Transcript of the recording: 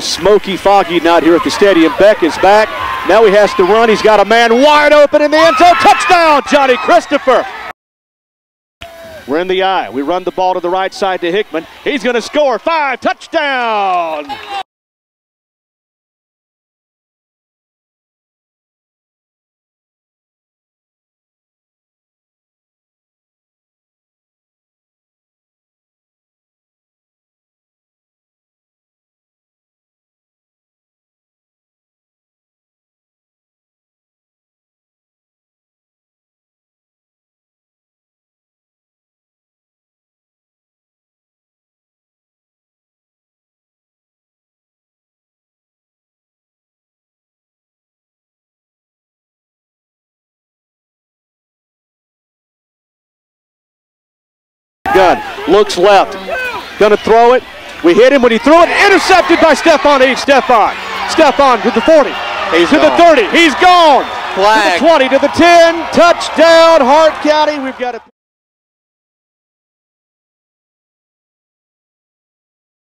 Smoky, foggy night here at the stadium. Beck is back. Now he has to run. He's got a man wide open in the end zone. Touchdown, Johnny Christopher. We're in the eye. We run the ball to the right side to Hickman. He's going to score five. Touchdown. Gun. Looks left. Gonna throw it. We hit him when he threw it. Intercepted by Stefan East. Stefan. Stefan to the 40. He's to gone. the 30. He's gone. Flag. To the 20, to the 10. Touchdown, Hart County. We've got it.